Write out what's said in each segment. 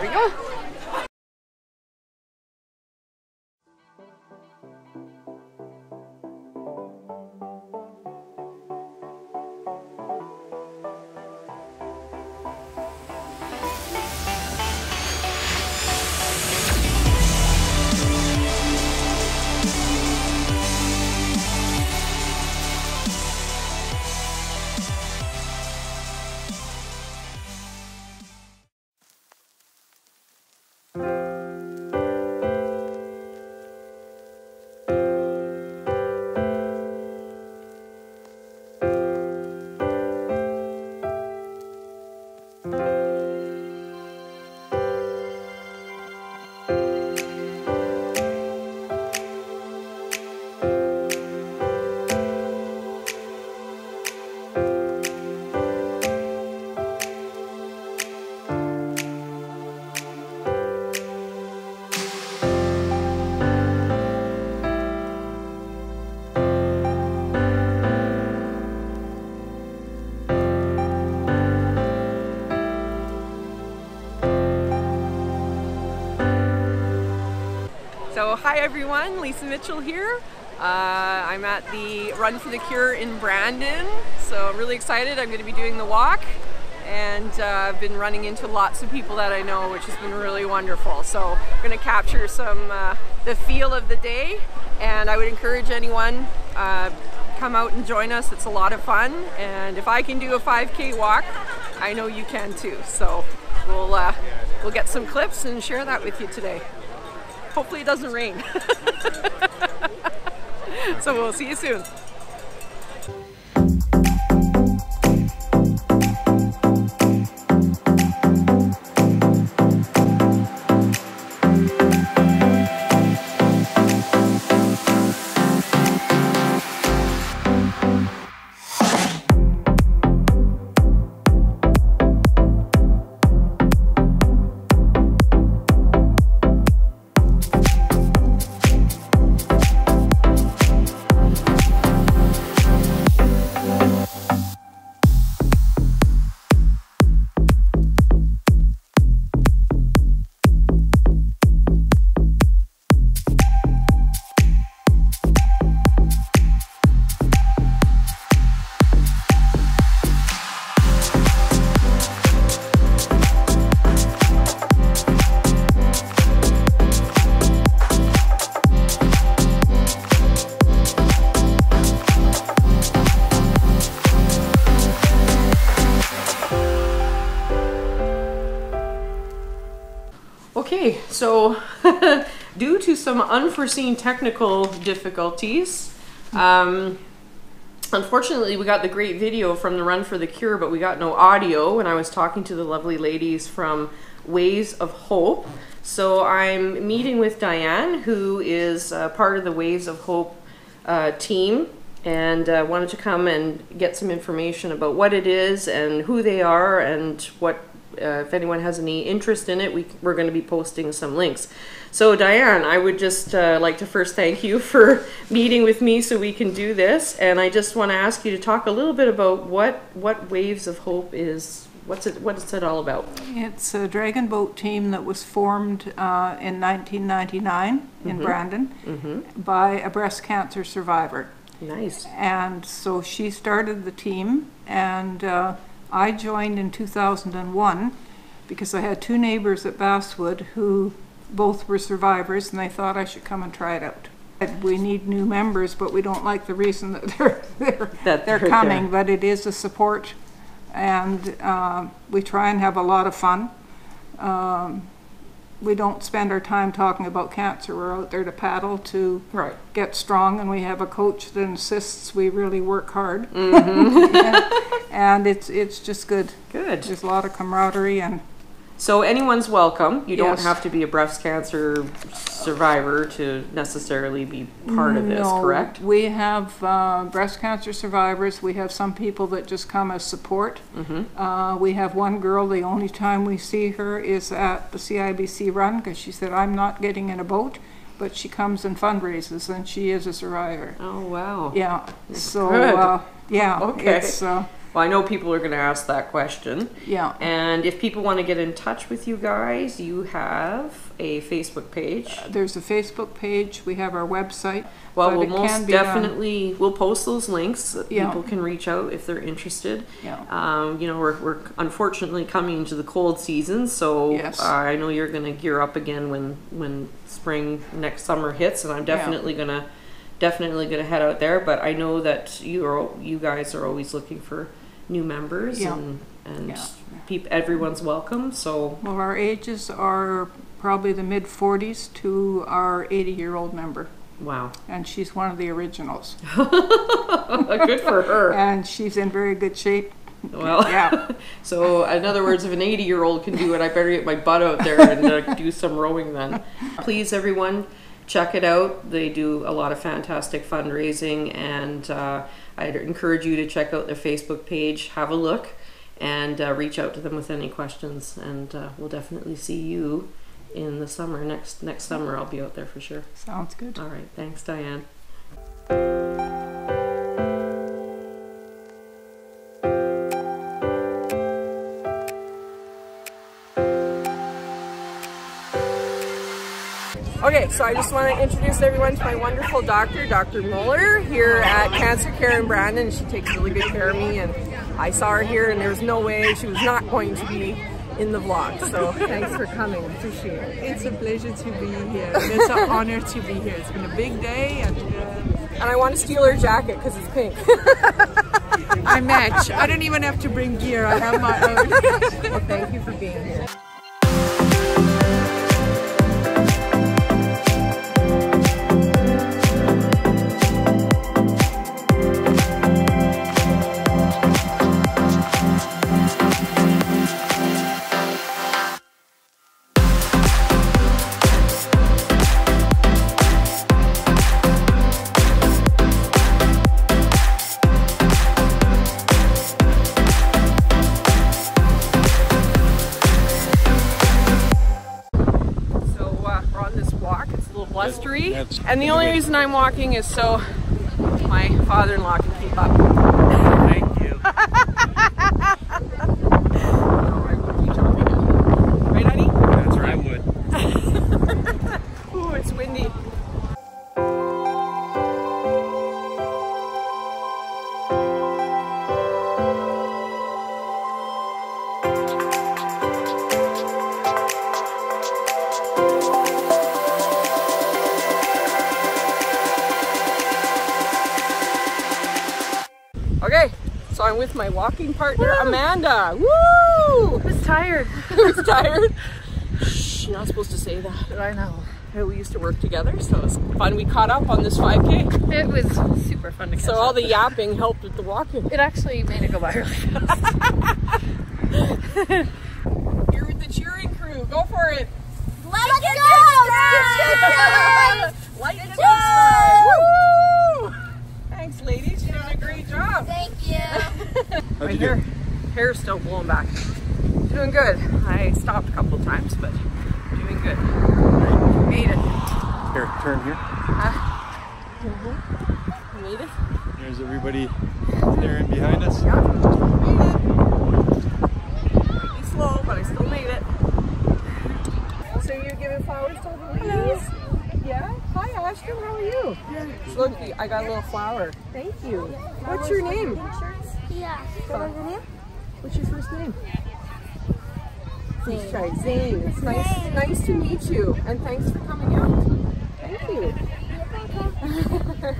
we go. Hi everyone, Lisa Mitchell here. Uh, I'm at the Run for the Cure in Brandon, so I'm really excited. I'm going to be doing the walk, and uh, I've been running into lots of people that I know, which has been really wonderful. So I'm going to capture some uh, the feel of the day, and I would encourage anyone uh, come out and join us. It's a lot of fun, and if I can do a 5K walk, I know you can too. So we'll uh, we'll get some clips and share that with you today. Hopefully it doesn't rain. so we'll see you soon. Due to some unforeseen technical difficulties, um, unfortunately we got the great video from the Run for the Cure, but we got no audio, and I was talking to the lovely ladies from Waves of Hope. So I'm meeting with Diane, who is uh, part of the Waves of Hope uh, team, and uh, wanted to come and get some information about what it is and who they are and what uh, if anyone has any interest in it, we, we're going to be posting some links. So Diane, I would just uh, like to first thank you for meeting with me so we can do this. And I just want to ask you to talk a little bit about what, what Waves of Hope is. What's it, what is it all about? It's a dragon boat team that was formed uh, in 1999 in Brandon by a breast cancer survivor. Nice. And so she started the team, and uh, I joined in 2001 because I had two neighbors at Basswood who both were survivors, and they thought I should come and try it out. We need new members, but we don't like the reason that they're they're, That they're they're coming. But it is a support, and uh, we try and have a lot of fun. Um, we don't spend our time talking about cancer. We're out there to paddle to Right. get strong, and we have a coach that insists we really work hard. Mm-hmm. and it's it's just good. Good. There's a lot of camaraderie, and So anyone's welcome. You don't Yes. have to be a breast cancer survivor to necessarily be part of this, No, correct? We have uh, breast cancer survivors. We have some people that just come as support. Mm-hmm. Uh, we have one girl. The only time we see her is at the CIBC run because she said, "I'm not getting in a boat," but she comes and fundraises, and she is a survivor. Oh, wow. Yeah. So Good. uh, yeah, Okay. it's uh, Well, I know people are going to ask that question. yeah. And if people want to get in touch with you guys, you have a Facebook page. There's a Facebook page. We have our website. Well, we'll most be definitely we'll post those links. That Yeah. People can reach out if they're interested. Yeah. Um, you know, we're, we're unfortunately coming into the cold season, so Yes. uh, I know you're going to gear up again when when spring next summer hits, and I'm Yeah. definitely gonna definitely gonna head out there. But I know that you are you guys are always looking for new members, Yeah. and and Yeah. peop, everyone's welcome. So Well, our ages are probably the mid 40s to our 80 year old member, wow, and she's one of the originals. good for her. And she's in very good shape. Well, Yeah. So, in other words, if an 80 year old can do it, I better get my butt out there and uh, do some rowing then. Please, everyone, check it out. They do a lot of fantastic fundraising, and uh, I'd encourage you to check out their Facebook page, have a look, and uh, reach out to them with any questions. And uh, we'll definitely see you in the summer. Next next summer, I'll be out there for sure. Sounds good. All right. Thanks, Diane. Okay, so I just want to introduce everyone to my wonderful doctor, Dr. Muller, here at Cancer Care in Brandon. She takes really good care of me, and I saw her here, and there was no way she was not going to be in the vlog. So thanks for coming. Appreciate it. It's a pleasure to be here. It's an honor to be here. It's been a big day, and uh, And I want to steal her jacket because it's pink. I match. I don't even have to bring gear. I have my own. well, thank you for being here. And the only reason I'm walking is so my father-in-law Okay, so I'm with my walking partner, Amanda. Woo! was tired. Who's tired? Shh, you're not supposed to say that. But I know. We used to work together, so it was fun. We caught up on this 5K. It was super fun to catch So all the yapping helped with the walking. It actually made it go by really fast. You're with the cheering crew. Go for it. Let's go! Like it subscribe. Woo! Thanks, ladies. You did a great job. Thank you. My hair, hair's still blowing back. Doing good. I stopped a couple times, but doing good. Made it. Here, turn here. Uh, mm-hmm. Made it. There's everybody there and behind us. Yeah. Made it. Be slow, but I still made it. So you're giving flowers to all the ladies? Yeah. Hi, Ashton. How are you? Look, I got a little flower. Thank you. What's your name? Yeah. What's your first name? Try Zane. It's nice, nice to meet you, and thanks for coming out. Thank you.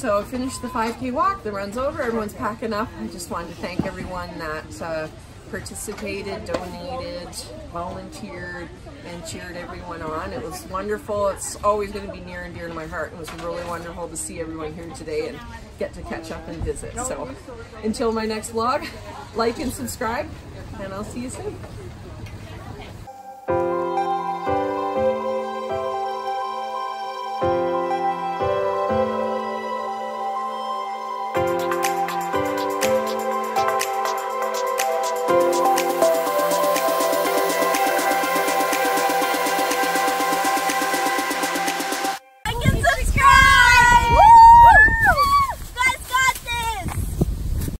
so I finished the 5K walk. The run's over. Everyone's packing up. I just wanted to thank everyone that uh, participated, donated, volunteered, and cheered everyone on. It was wonderful. It's always going to be near and dear to my heart. It was really wonderful to see everyone here today and get to catch up and visit. So until my next vlog, like and subscribe, and I'll see you soon.